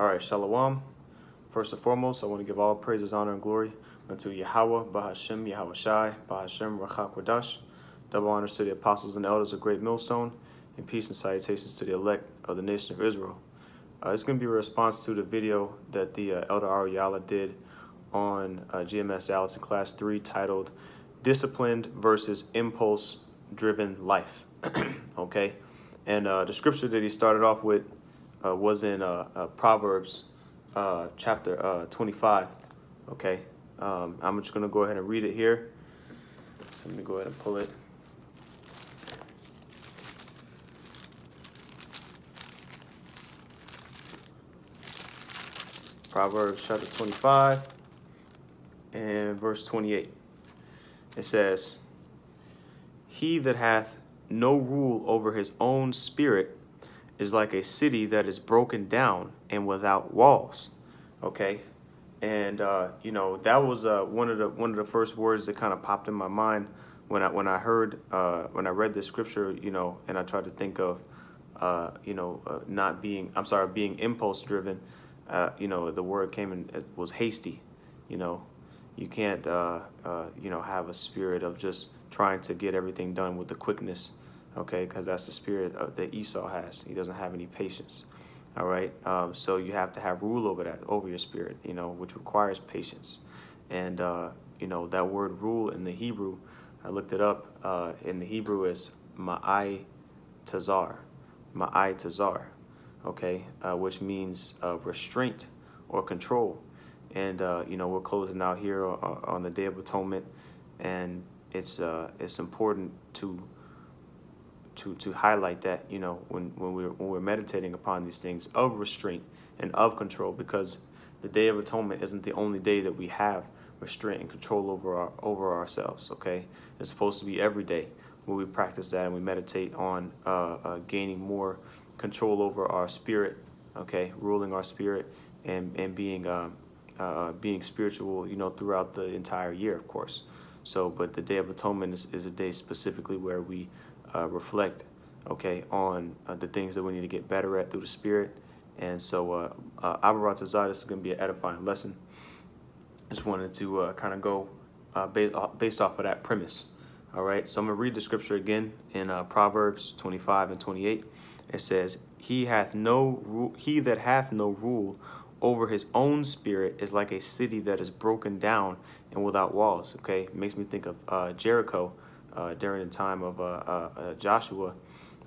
All right, Shalom. First and foremost, I want to give all praises, honor, and glory unto Yahweh, Bahashem, Yahweh Shai, Bahashem, Rachak Wadash. Double honors to the apostles and elders of Great Millstone, and peace and salutations to the elect of the nation of Israel. Uh, it's going to be a response to the video that the uh, Elder Ariala did on uh, GMS Dallas in Class 3 titled Disciplined versus Impulse Driven Life. okay? And uh, the scripture that he started off with uh, was in uh, uh, Proverbs uh, chapter uh, 25. Okay, um, I'm just going to go ahead and read it here. Let me go ahead and pull it. Proverbs chapter 25 and verse 28. It says, He that hath no rule over his own spirit is like a city that is broken down and without walls. Okay, and uh, you know that was uh, one of the one of the first words that kind of popped in my mind when I when I heard uh, when I read the scripture. You know, and I tried to think of uh, you know uh, not being I'm sorry being impulse driven. Uh, you know, the word came and it was hasty. You know, you can't you know have a spirit of just trying to get everything done with the quickness okay? Because that's the spirit of, that Esau has. He doesn't have any patience, all right? Um, so you have to have rule over that, over your spirit, you know, which requires patience. And, uh, you know, that word rule in the Hebrew, I looked it up, uh, in the Hebrew is ma'ai tazar, ma'ai tazar, okay, uh, which means uh, restraint or control. And, uh, you know, we're closing out here on the Day of Atonement, and it's, uh, it's important to to to highlight that you know when when we're when we're meditating upon these things of restraint and of control because the day of atonement isn't the only day that we have restraint and control over our over ourselves okay? It's supposed to be every day when we practice that and we meditate on uh, uh, gaining more control over our spirit okay? Ruling our spirit and and being um, uh, being spiritual you know throughout the entire year of course. So but the day of atonement is, is a day specifically where we uh, reflect, okay, on uh, the things that we need to get better at through the Spirit. And so, uh, uh, this is going to be an edifying lesson. Just wanted to uh, kind of go uh, based, uh, based off of that premise. All right, so I'm going to read the scripture again in uh, Proverbs 25 and 28. It says, "He hath no he that hath no rule over his own spirit is like a city that is broken down and without walls." Okay, makes me think of Jericho uh, during the time of uh, uh, uh, Joshua,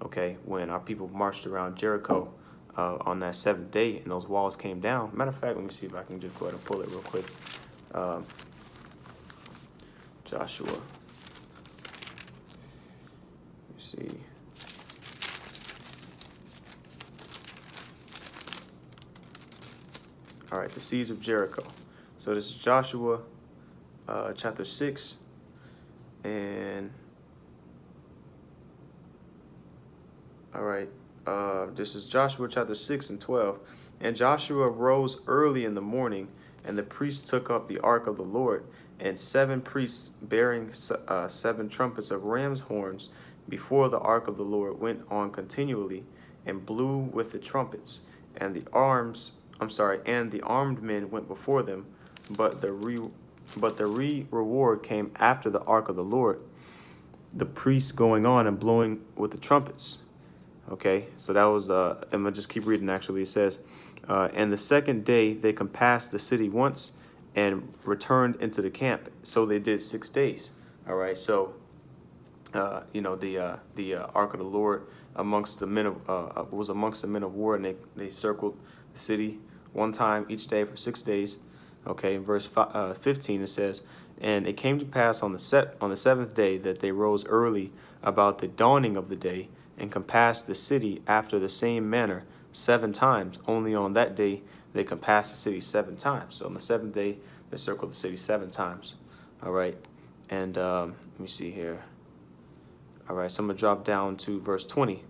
okay, when our people marched around Jericho uh, on that seventh day and those walls came down. Matter of fact, let me see if I can just go ahead and pull it real quick. Um, Joshua. Let me see. All right, the siege of Jericho. So this is Joshua uh, chapter 6, and all right, uh, this is Joshua chapter 6 and 12. And Joshua rose early in the morning, and the priests took up the ark of the Lord, and seven priests bearing uh, seven trumpets of ram's horns before the ark of the Lord went on continually and blew with the trumpets. And the arms, I'm sorry, and the armed men went before them, but the re but the re reward came after the ark of the Lord, the priests going on and blowing with the trumpets. Okay, so that was, uh, and I'm going to just keep reading actually. It says, uh, And the second day they compassed the city once and returned into the camp. So they did six days. All right, so, uh, you know, the uh, the uh, ark of the Lord amongst the men of, uh, uh was amongst the men of war, and they, they circled the city one time each day for six days. Okay, in verse five, uh, 15 it says, And it came to pass on the set on the seventh day that they rose early about the dawning of the day and compassed the city after the same manner seven times. Only on that day they compassed the city seven times. So on the seventh day they circled the city seven times. All right, and um, let me see here. All right, so I'm gonna drop down to verse 20.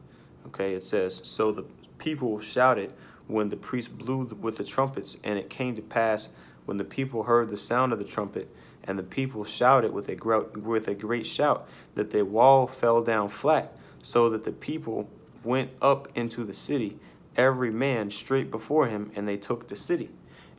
Okay, it says, So the people shouted when the priest blew with the trumpets, and it came to pass when the people heard the sound of the trumpet, and the people shouted with a, with a great shout, that the wall fell down flat, so that the people went up into the city, every man straight before him, and they took the city.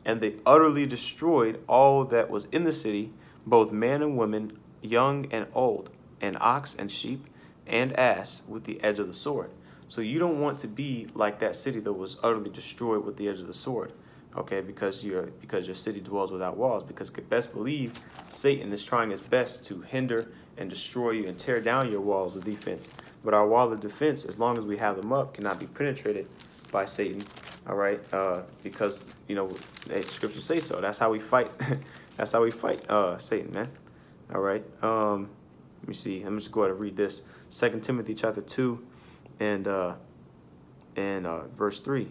And they utterly destroyed all that was in the city, both man and woman, young and old, and ox and sheep and ass with the edge of the sword. So you don't want to be like that city that was utterly destroyed with the edge of the sword, okay? Because your because your city dwells without walls. Because best believe Satan is trying his best to hinder and destroy you and tear down your walls of defense. But our wall of defense, as long as we have them up, cannot be penetrated by Satan. All right, uh, because you know the scriptures say so. That's how we fight. That's how we fight uh, Satan, man. All right. Um, let me see. Me just go ahead and read this. Second Timothy chapter two, and uh, and uh, verse three.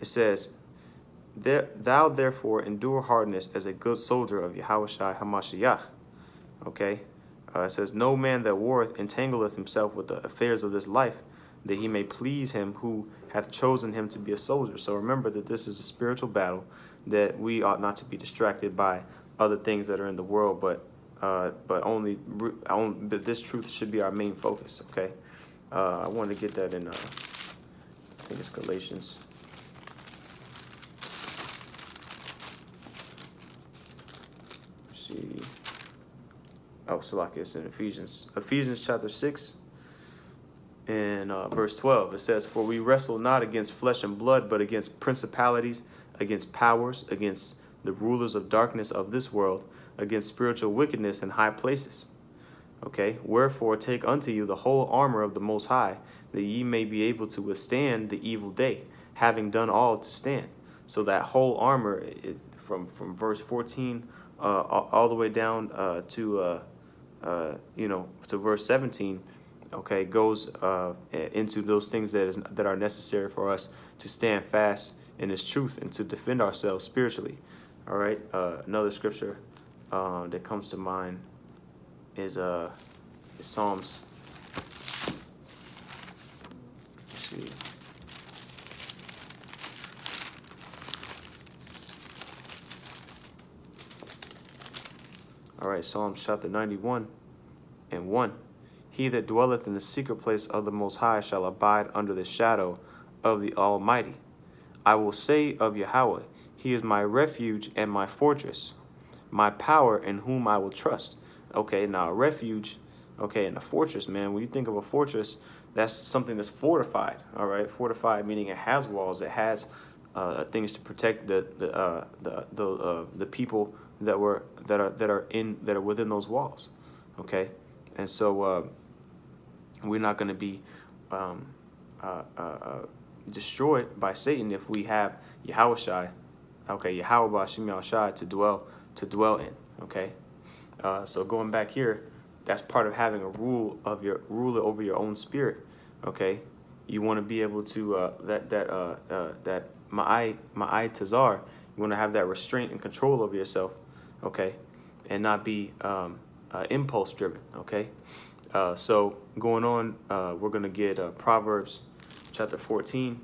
It says, "Thou therefore endure hardness as a good soldier of Yahweh Hamashiach." Okay. Uh, it says, No man that warreth entangleth himself with the affairs of this life, that he may please him who hath chosen him to be a soldier. So remember that this is a spiritual battle, that we ought not to be distracted by other things that are in the world, but uh, but only, only this truth should be our main focus. Okay, uh, I wanted to get that in. Uh, I think it's Galatians. See. Oh, so like it's in Ephesians. Ephesians chapter 6 and uh, verse 12. It says, For we wrestle not against flesh and blood, but against principalities, against powers, against the rulers of darkness of this world, against spiritual wickedness in high places. Okay, wherefore take unto you the whole armor of the Most High, that ye may be able to withstand the evil day, having done all to stand. So that whole armor, it, from from verse 14 uh, all the way down uh, to uh, you know, to verse 17, okay, goes uh, into those things that is that are necessary for us to stand fast in His truth and to defend ourselves spiritually. All right. Uh, another scripture that comes to mind is uh, is Psalms. Let's see. All right, Psalms chapter 91 and 1. He that dwelleth in the secret place of the Most High shall abide under the shadow of the Almighty. I will say of Yahweh, He is my refuge and my fortress, my power in whom I will trust. Okay, now a refuge, okay, and a fortress, man, when you think of a fortress, that's something that's fortified, all right? Fortified meaning it has walls, it has uh, things to protect the the uh, the the, uh, the people that were that are that are in that are within those walls okay? And so uh, we're not going to be um, uh, uh, uh, destroyed by Satan if we have Yahweh okay Yahweh Shai to dwell to dwell in okay? Uh, so going back here that's part of having a rule of your ruler over your own spirit okay? You want to be able to uh, that that uh, uh, that my my tazar you want to have that restraint and control over yourself okay, and not be um, uh, impulse driven, okay? Uh, so going on, uh, we're going to get uh, Proverbs chapter 14.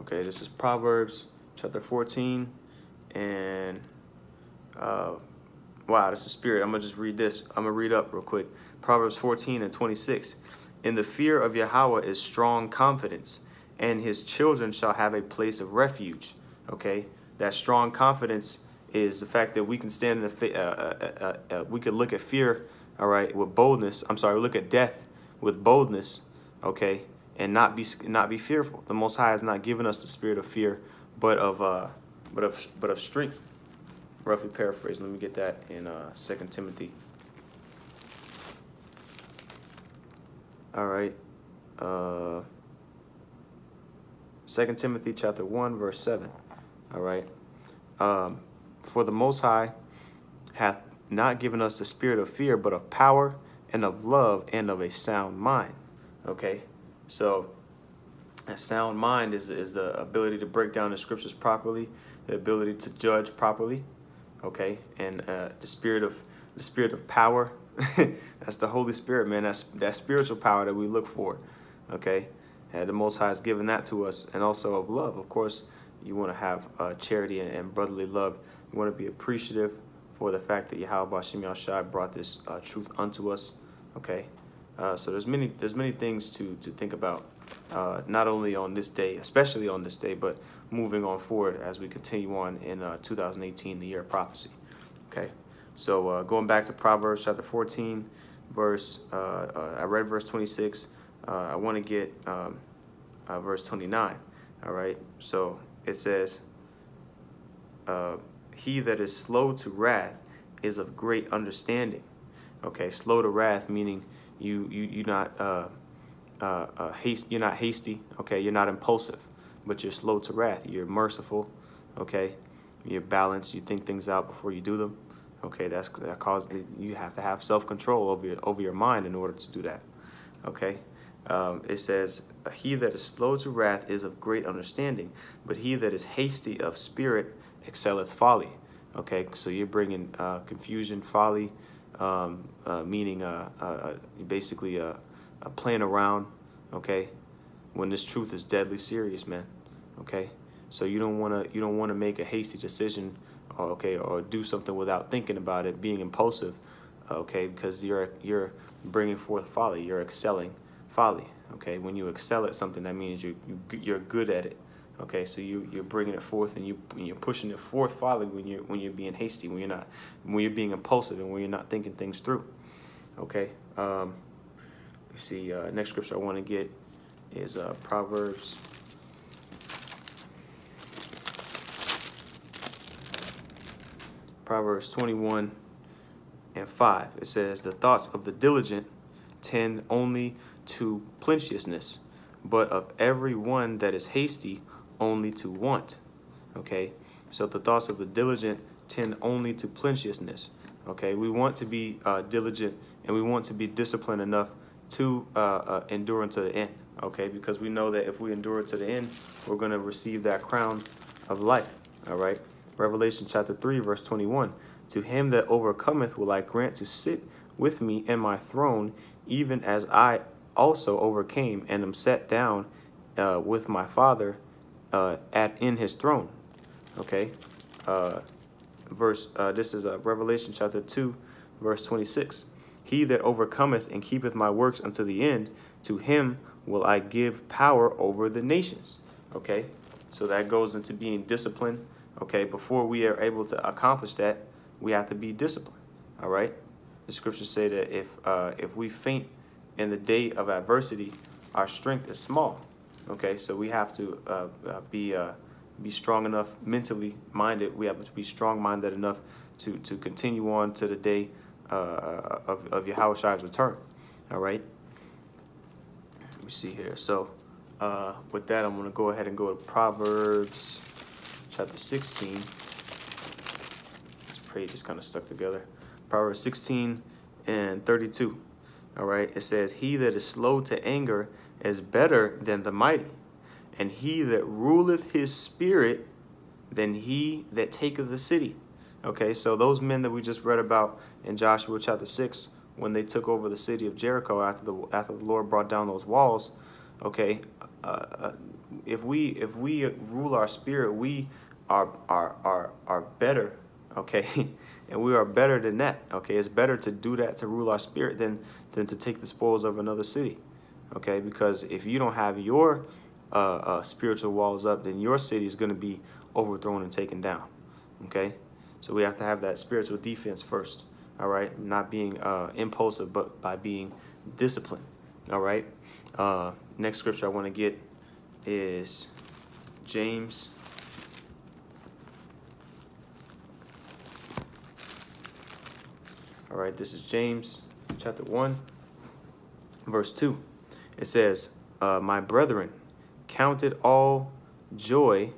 Okay, this is Proverbs chapter 14. And uh, wow, this is spirit. I'm going to just read this. I'm going to read up real quick. Proverbs 14 and 26. In the fear of Yahweh is strong confidence and his children shall have a place of refuge. Okay, that strong confidence is the fact that we can stand in the, uh uh, uh, uh, we could look at fear, all right, with boldness. I'm sorry, look at death with boldness, okay, and not be not be fearful. The Most High has not given us the spirit of fear, but of uh, but of but of strength. Roughly paraphrase. Let me get that in uh, Second Timothy. All right. Uh, Second Timothy chapter 1, verse 7. All right. Um, For the Most High hath not given us the spirit of fear, but of power and of love and of a sound mind. Okay. So a sound mind is, is the ability to break down the scriptures properly, the ability to judge properly. Okay. And uh, the spirit of the spirit of power. that's the Holy Spirit, man. That's that spiritual power that we look for. Okay. And the Most High has given that to us, and also of love. Of course, you want to have uh, charity and, and, brotherly love. You want to be appreciative for the fact that Yahweh Bashim Shai brought this uh, truth unto us. Okay, uh, so there's many there's many things to to think about, uh, not only on this day, especially on this day, but moving on forward as we continue on in uh, 2018, the year of prophecy. Okay, so uh, going back to Proverbs chapter 14, verse I read verse 26. I want to get um, verse 29. All right, so it says, "He that is slow to wrath is of great understanding." Okay, slow to wrath meaning you you you not uh, uh, uh, haste. You're not hasty. Okay, you're not impulsive, but you're slow to wrath. You're merciful. Okay, you're balanced. You think things out before you do them. Okay, that's that causes you have to have self control over your over your mind in order to do that. Okay, um, it says, "He that is slow to wrath is of great understanding, but he that is hasty of spirit excelleth folly." Okay, so you're bringing uh, confusion, folly, um, uh, meaning uh, uh, uh basically uh, playing around, okay, when this truth is deadly serious, man, okay? So you don't want to you don't want to make a hasty decision, okay, or do something without thinking about it, being impulsive, okay, because you're you're bringing forth folly, you're excelling folly, okay? When you excel at something, that means you, you you're good at it, Okay, so you you're bringing it forth and you you're pushing it forth folly when you're when you're being hasty, when you're not, when you're being impulsive, and when you're not thinking things through. Okay. Um, you see, uh, next scripture I want to get is uh, Proverbs. Proverbs 21 and 5. It says, The thoughts of the diligent tend only to plenteousness, but of every one that is hasty only to want. Okay, so the thoughts of the diligent tend only to plenteousness. Okay, we want to be uh, diligent and we want to be disciplined enough to uh, uh, endure unto the end. Okay, because we know that if we endure to the end, we're going to receive that crown of life. All right, Revelation chapter 3, verse 21. To him that overcometh will I grant to sit with me in my throne, even as I also overcame and am set down uh, with my Father uh, at in his throne. Okay, uh, verse. Uh, this is uh, Revelation chapter two, verse twenty six. He that overcometh and keepeth my works unto the end, to him will I give power over the nations. Okay, so that goes into being disciplined. Okay, before we are able to accomplish that, we have to be disciplined. All right, the scriptures say that if uh, if we faint in the day of adversity, our strength is small. Okay, so we have to uh, uh, be uh, be strong enough, mentally minded. We have to be strong minded enough to to continue on to the day uh, of of Yahweh return. All right. Let me see here. So uh, with that, I'm going to go ahead and go to Proverbs chapter 16. This page is kind of stuck together. Proverbs 16 and 32. All right. It says, "He that is slow to anger." is better than the mighty, and he that ruleth his spirit than he that taketh the city. Okay, so those men that we just read about in Joshua chapter 6, when they took over the city of Jericho after the, after the Lord brought down those walls, okay, uh, uh, if we if we rule our spirit, we are are are are better, okay, and we are better than that. Okay, it's better to do that to rule our spirit than than to take the spoils of another city okay? Because if you don't have your uh, uh, spiritual walls up, then your city is going to be overthrown and taken down, okay? So we have to have that spiritual defense first, all right? Not being uh, impulsive, but by being disciplined, all right? Uh, next scripture I want to get is James. All right, this is James chapter 1, verse 2 it says, uh, My brethren, count it all joy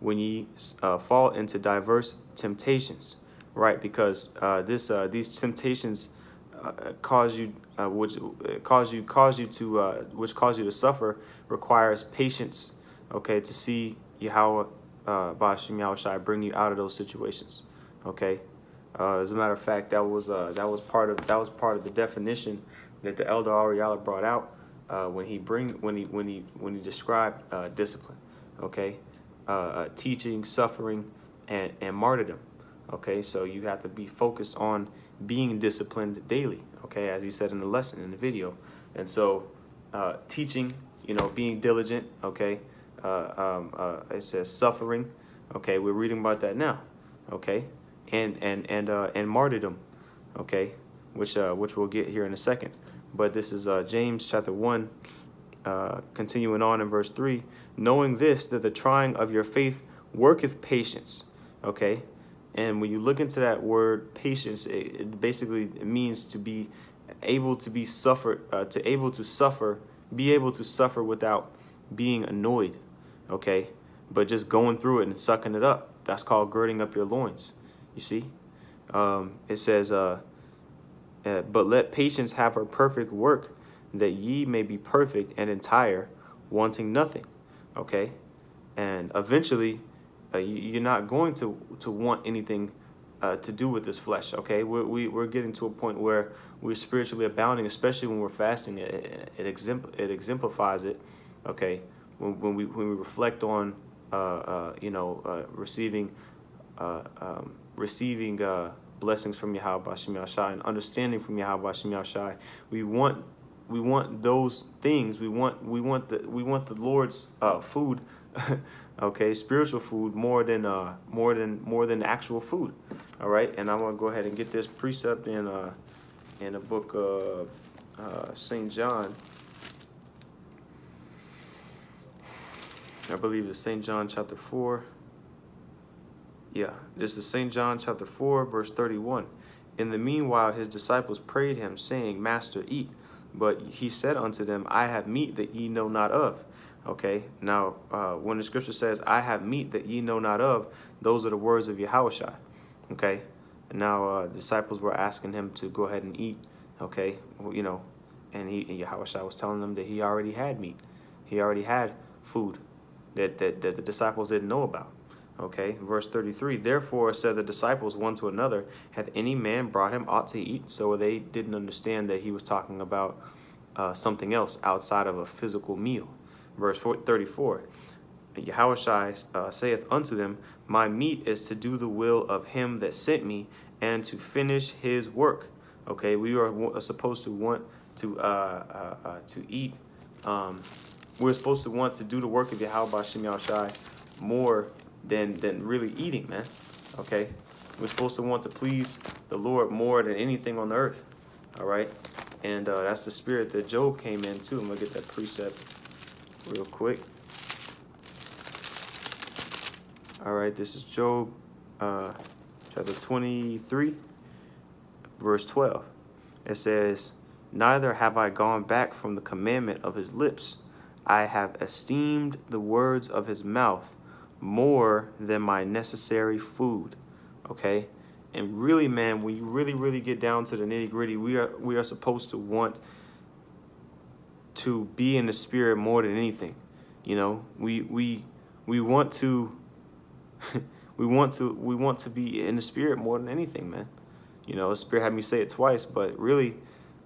when ye uh, fall into diverse temptations, right? Because uh, this uh, these temptations uh, cause you, uh, which cause you cause you to which cause you to suffer, requires patience. Okay, to see Yahweh, uh, Bashim Yahweh bring you out of those situations. Okay, as a matter of fact, that was that was part of that was part of the definition that the elder Ariala brought out uh, when he bring when he when he when he described uh, discipline, okay, uh, uh, teaching, suffering, and and martyrdom, okay. So you have to be focused on being disciplined daily. Okay, as he said in the lesson in the video, and so uh, teaching, you know, being diligent. Okay, uh, um, uh, it says suffering. Okay, we're reading about that now. Okay, and and and uh, and martyrdom. Okay, which uh, which we'll get here in a second. But this is uh, James chapter one, uh, continuing on in verse three. Knowing this, that the trying of your faith worketh patience. Okay, and when you look into that word patience, it, it basically means to be able to be suffered, uh, to able to suffer, be able to suffer without being annoyed. Okay, but just going through it and sucking it up. That's called girding up your loins. You see, um, it says, uh, uh, "But let patience have her perfect work, that ye may be perfect and entire, wanting nothing." Okay, and eventually uh, you, are not going to to want anything uh, to do with this flesh. Okay, we're we, we're getting to a point where we're spiritually abounding, especially when we're fasting. It it, exempl- it exemplifies it. Okay, when, when we when we reflect on uh, uh you know uh, receiving uh, um, receiving blessings from Yahweh Bashim Yahshai and understanding from Yahweh Bashim Yahshai, we want we want those things. We want we want the we want the Lord's food okay spiritual food more than uh more than more than actual food all right? And i'm gonna go ahead and get this precept in uh in the book of uh, saint john. I believe it's saint john chapter 4 yeah this is saint john chapter 4 verse 31 in the meanwhile his disciples prayed him saying master eat but he said unto them i have meat that ye know not of Okay, now uh, when the scripture says, I have meat that ye know not of, those are the words of Yahushua. Okay, now uh, disciples were asking him to go ahead and eat. Okay, well, you know, and he and Yahushua was telling them that he already had meat. He already had food that, that, that the disciples didn't know about. Okay, verse 33 Therefore said the disciples one to another, Hath any man brought him aught to eat? So they didn't understand that he was talking about uh, something else outside of a physical meal verse 34. Yahweh uh, saith unto them, My meat is to do the will of him that sent me and to finish his work. Okay, we are supposed to want to uh, uh, uh, to eat. Um, we're supposed to want to do the work of Yahweh Yahushai more than than really eating, man. Okay, we're supposed to want to please the Lord more than anything on the earth. All right, and uh, that's the spirit that Job came in into. I'm gonna get that precept real quick. All right, this is Job uh, chapter 23, verse 12. It says, Neither have I gone back from the commandment of his lips. I have esteemed the words of his mouth more than my necessary food. Okay? And really, man, when you really, really get down to the nitty gritty, we are we are supposed to want to be in the spirit more than anything. You know, we we we want to we want to we want to be in the spirit more than anything, man. You know, the spirit had me say it twice, but really,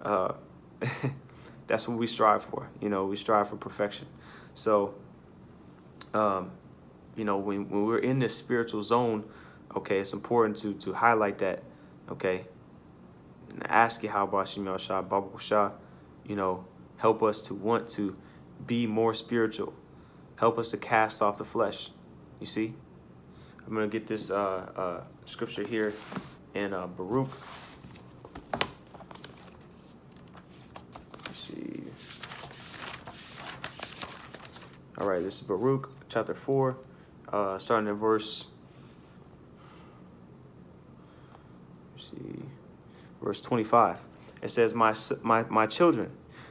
uh, that's what we strive for. You know, we strive for perfection. So, um, you know, when when we're in this spiritual zone, okay, it's important to to highlight that, okay, and ask you how about Shemel Shah, Babu Shah, you know, Help us to want to be more spiritual. Help us to cast off the flesh. You see? I'm going to get this uh, uh, scripture here in uh, Baruch. See. All right, this is Baruch chapter 4, uh, starting at verse. see, verse 25. It says, "My my my children."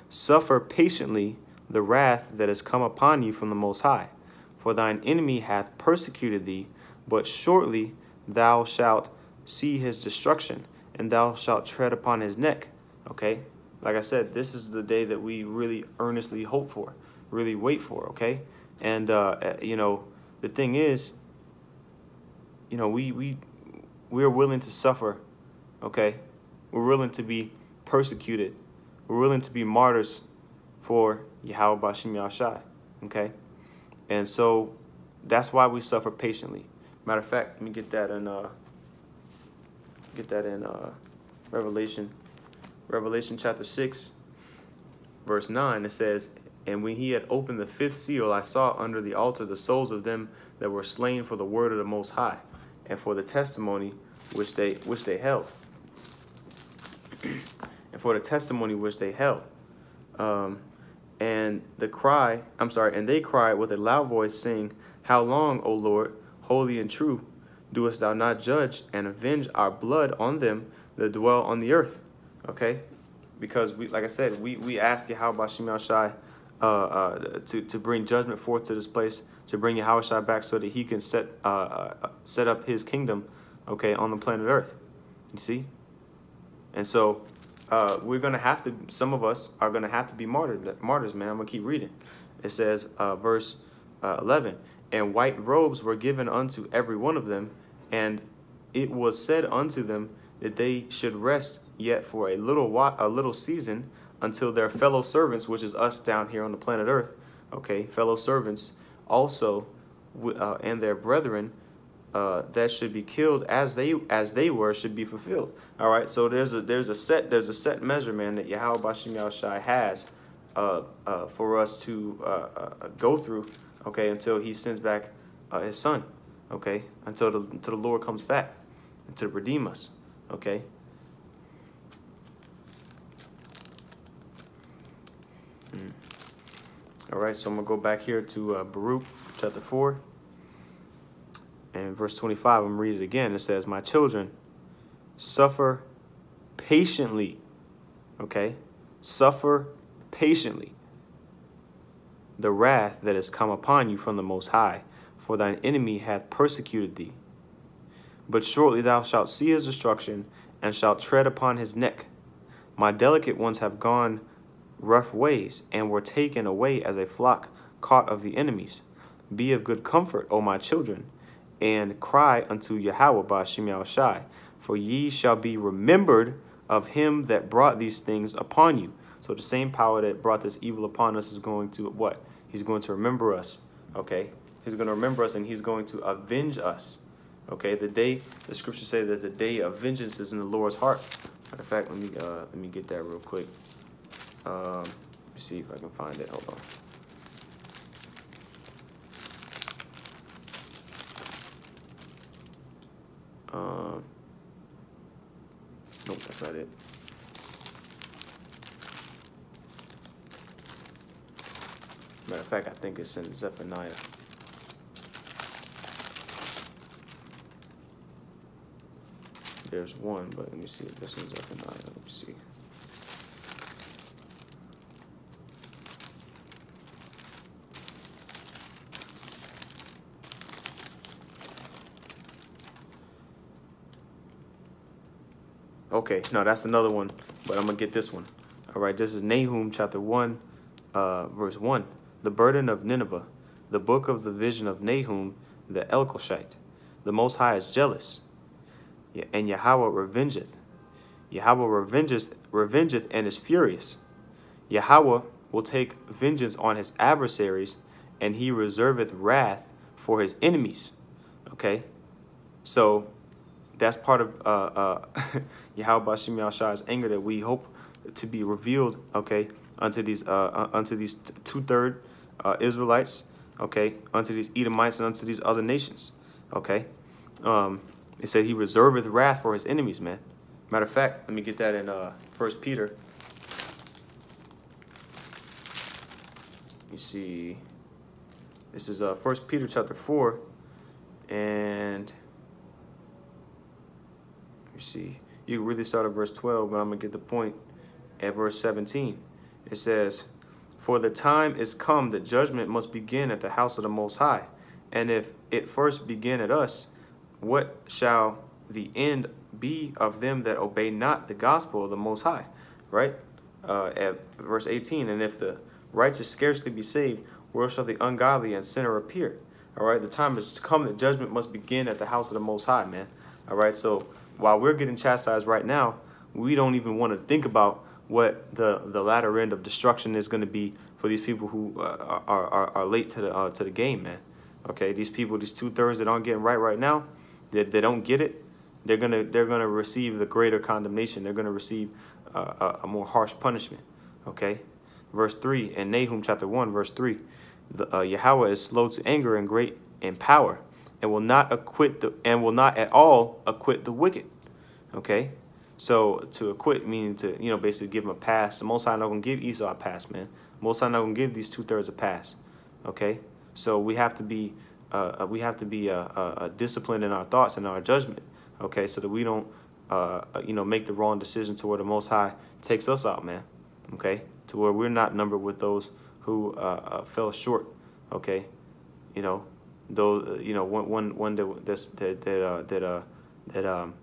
Suffer patiently the wrath that has come upon you from the Most High. For thine enemy hath persecuted thee, but shortly thou shalt see his destruction, and thou shalt tread upon his neck. Okay? Like I said, this is the day that we really earnestly hope for, really wait for, okay? And, uh, uh you know, the thing is, you know, we, we, we're willing to suffer, okay? We're willing to be persecuted we're willing to be martyrs for Yahweh Bashim Yahshai. Okay? And so that's why we suffer patiently. Matter of fact, let me get that in uh get that in uh Revelation, Revelation chapter 6, verse 9, it says, And when he had opened the fifth seal, I saw under the altar the souls of them that were slain for the word of the Most High, and for the testimony which they which they held. and for the testimony which they held. Um, and the cry, I'm sorry, and they cried with a loud voice, saying, How long, O Lord, holy and true, doest thou not judge and avenge our blood on them that dwell on the earth? Okay? Because we like I said, we, we ask you how about Shemal Shai uh, uh, to, to bring judgment forth to this place, to bring Yahweh back so that he can set uh, uh, set up his kingdom, okay, on the planet Earth. You see? And so uh, we're gonna have to. Some of us are gonna have to be martyrs. Martyrs, man. I'm gonna keep reading. It says, uh, verse uh, 11, and white robes were given unto every one of them, and it was said unto them that they should rest yet for a little while, a little season, until their fellow servants, which is us down here on the planet Earth, okay, fellow servants, also, uh, and their brethren uh, that should be killed as they as they were should be fulfilled. All right, so there's a there's a set there's a set measurement that Yahweh Bashim Shai has uh, uh, for us to uh, uh, go through. Okay, until He sends back His Son. Okay, until the until the Lord comes back to redeem us. Okay. Hmm. All right, so I'm gonna go back here to Baruch chapter four. And verse 25, I'm read it again. It says, My children, suffer patiently. Okay? Suffer patiently the wrath that is come upon you from the Most High, for thine enemy hath persecuted thee. But shortly thou shalt see his destruction, and shalt tread upon his neck. My delicate ones have gone rough ways, and were taken away as a flock caught of the enemies. Be of good comfort, O my children, and cry unto Yahweh by Shem Shai, for ye shall be remembered of him that brought these things upon you. So the same power that brought this evil upon us is going to what? He's going to remember us. Okay? He's going to remember us and he's going to avenge us. Okay? The day the scriptures say that the day of vengeance is in the Lord's heart. Matter of fact, let me uh, let me get that real quick. Um, let me see if I can find it. Hold on. Um, nope, that's not it. Matter of fact, I think it's in Zephaniah. There's one, but let me see if it's in Zephaniah. Let me see. Okay, no, that's another one, but I'm going to get this one. All right, this is Nahum chapter 1, uh, verse 1. The burden of Nineveh, the book of the vision of Nahum, the Elkoshite. The Most High is jealous, and Yahweh revengeth. Yahweh revengeth, revengeth and is furious. Yahweh will take vengeance on his adversaries, and he reserveth wrath for his enemies. Okay? So that's part of uh, uh, Yahweh Bashim Shai's anger that we hope to be revealed, okay, unto these uh, uh unto these two third uh, Israelites, okay, unto these Edomites and unto these other nations, okay. Um, it said he reserveth wrath for his enemies, man. Matter of fact, let me get that in uh, First Peter. You see, this is uh, First Peter chapter four, and you see, you really start at verse 12, but I'm going to get the point at verse 17. It says, For the time is come that judgment must begin at the house of the Most High. And if it first begin at us, what shall the end be of them that obey not the gospel of the Most High? Right? Uh, at verse 18, And if the righteous scarcely be saved, where shall the ungodly and sinner appear? All right, the time has come that judgment must begin at the house of the Most High, man. All right, so while we're getting chastised right now, we don't even want to think about what the the latter end of destruction is going to be for these people who uh, are, are are late to the uh, to the game, man. Okay, these people, these two thirds that aren't getting right right now, they, they don't get it. they're gonna they're gonna receive the greater condemnation. They're gonna receive uh, a, a, more harsh punishment. Okay, verse three in Nahum chapter one, verse three, the, uh, Yahweh is slow to anger and great in power, and will not acquit the and will not at all acquit the wicked. Okay, so to acquit meaning to you know basically give him a pass. The Most High not gonna give Esau a pass, man. Most High not gonna give these two thirds a pass. Okay, so we have to be uh, uh, we have to be uh, uh, disciplined in our thoughts and our judgment. Okay, so that we don't uh, uh, you know make the wrong decision to where the Most High takes us out, man. Okay, to where we're not numbered with those who uh, fell short. Okay, you know, those you know one one one that that that that that um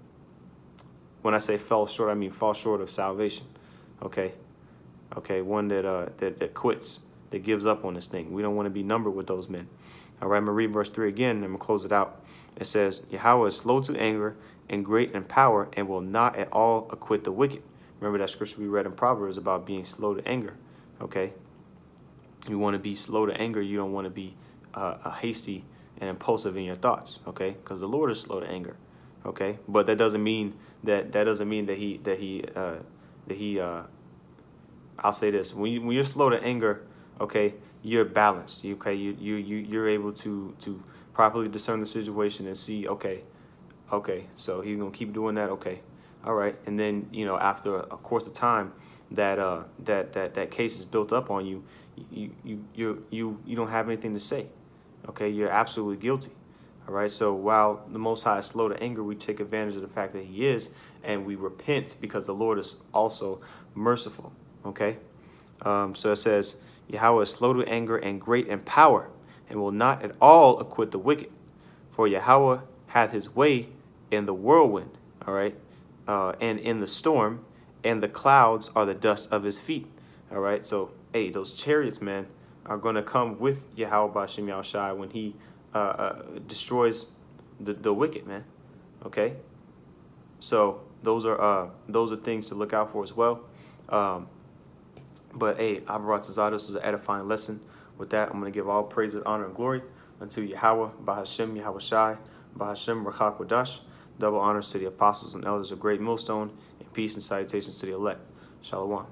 when I say fell short, I mean fall short of salvation. Okay, okay, one that uh that that quits, that gives up on this thing. We don't want to be numbered with those men. All right, I'm gonna read verse three again, and I'm gonna close it out. It says, Yahweh is slow to anger and great in power, and will not at all acquit the wicked. Remember that scripture we read in Proverbs about being slow to anger. Okay, you want to be slow to anger. You don't want to be uh, a hasty and impulsive in your thoughts. Okay, because the Lord is slow to anger. Okay, but that doesn't mean that that doesn't mean that he that he uh, that he uh, I'll say this when you when you're slow to anger okay you're balanced okay you you, you you're able to to properly discern the situation and see okay okay so he's gonna keep doing that okay all right and then you know after a course of time that uh that that that case is built up on you you you you you, you don't have anything to say okay you're absolutely guilty all right. So while the Most High is slow to anger, we take advantage of the fact that He is, and we repent because the Lord is also merciful. Okay. Um, so it says, Yahweh is slow to anger and great in power, and will not at all acquit the wicked. For Yahweh hath his way in the whirlwind, all right, uh, and in the storm, and the clouds are the dust of his feet. All right. So, hey, those chariots, man, are going to come with Yahweh Bashem Shai when he uh, uh, destroys the, the wicked, man. Okay? So those are uh, those are things to look out for as well. Um, but hey, Abarat this is an edifying lesson. With that, I'm going to give all praise, honor, and glory unto Yahweh, Bahashem, Yahweh Shai, Bahashem, Rachak Wadash. Double honors to the apostles and elders of Great Millstone, and peace and salutations to the elect. Shalom.